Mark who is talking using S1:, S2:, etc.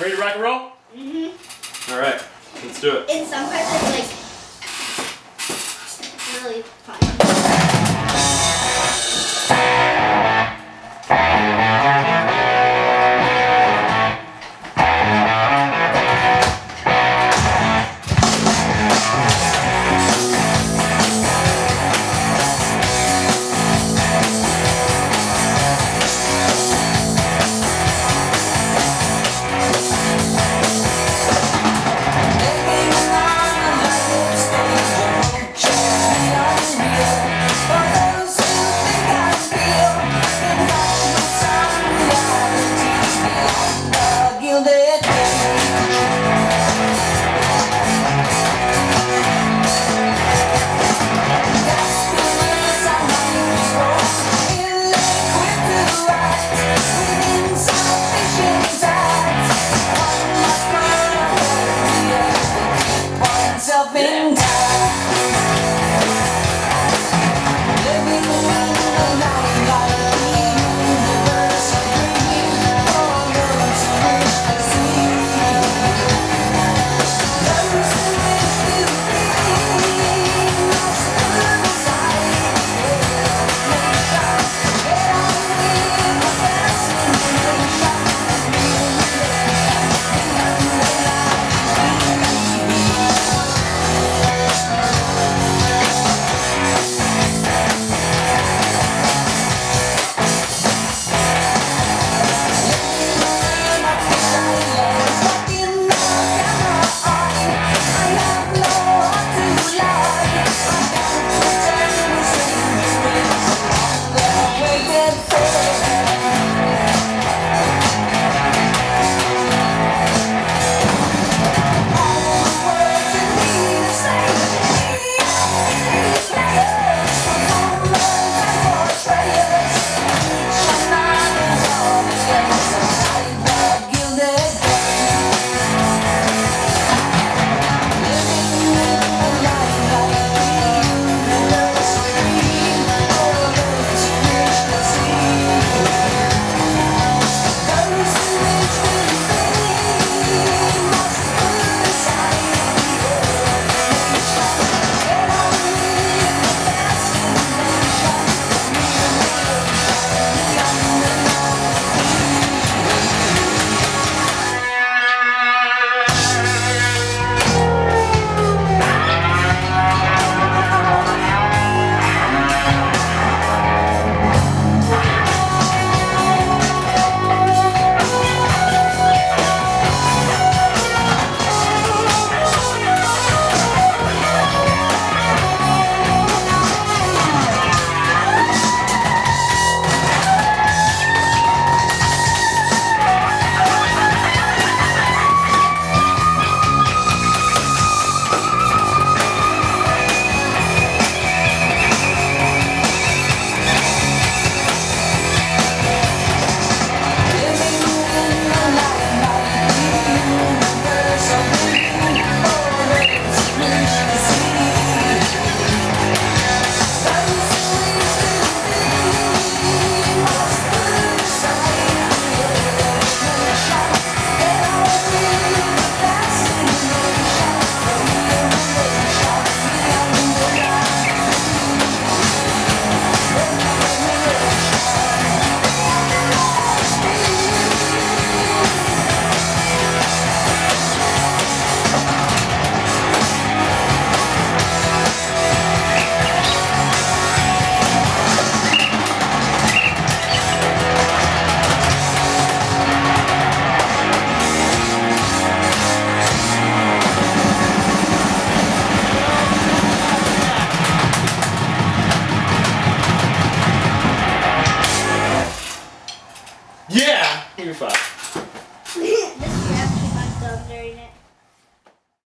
S1: Ready to rock and roll?
S2: Mm-hmm.
S1: All right, let's do it.
S2: In some parts, it's like really fun.
S1: Give me five.